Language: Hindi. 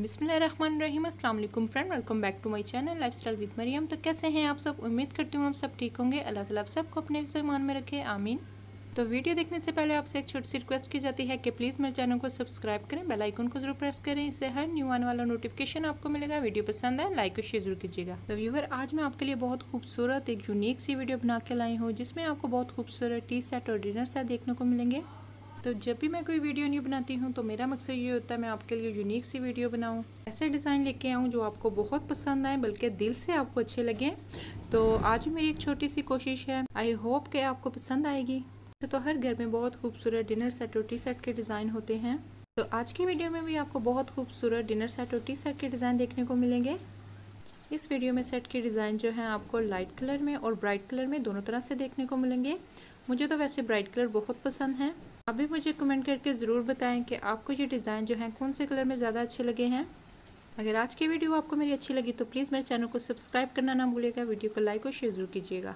बिसमीम friend, welcome back to my channel, lifestyle with Mariyam. तो कैसे हैं आप सब? उम्मीद करती हूँ आप सब ठीक होंगे। अल्लाह ताला आप सबको अपने ईमान में रखे, आमीन। तो वीडियो देखने से पहले आपसे एक छोटी सी रिक्वेस्ट की जाती है कि प्लीज़ मेरे चैनल को सब्सक्राइब करें, बेल आइकन को ज़रूर प्रेस करें। इससे हर न्यू आने वाला नोटिफिकेशन आपको मिलेगा। वीडियो पसंद है लाइक और शेयर ज़रूर कीजिएगा। तो व्यूवर आज मैं आपके लिए बहुत खूबसूरत एक यूनिक सी वीडियो बना के लाई हूँ, जिसमें आपको बहुत खूबसूरत टी सेट और डिनर सेट देखने को मिलेंगे। तो जब भी मैं कोई वीडियो नहीं बनाती हूँ तो मेरा मकसद ये होता है, मैं आपके लिए यूनिक सी वीडियो बनाऊँ। ऐसे डिज़ाइन लेके आऊँ, जो आपको बहुत पसंद आए, बल्कि दिल से आपको अच्छे लगें। तो आज मेरी एक छोटी सी कोशिश है। आई होप कि आपको पसंद आएगी। तो हर घर में बहुत खूबसूरत डिनर सेट और टी सेट के डिज़ाइन होते हैं। तो आज की वीडियो में भी आपको बहुत खूबसूरत डिनर सेट और टी सेट के डिज़ाइन देखने को मिलेंगे। इस वीडियो में सेट के डिज़ाइन जो है, आपको लाइट कलर में और ब्राइट कलर में दोनों तरह से देखने को मिलेंगे। मुझे तो वैसे ब्राइट कलर बहुत पसंद है। आप भी मुझे कमेंट करके ज़रूर बताएँ कि आपको ये डिज़ाइन जो है, कौन से कलर में ज़्यादा अच्छे लगे हैं। अगर आज की वीडियो आपको मेरी अच्छी लगी तो प्लीज़ मेरे चैनल को सब्सक्राइब करना ना भूलिएगा, वीडियो को लाइक और शेयर ज़रूर कीजिएगा।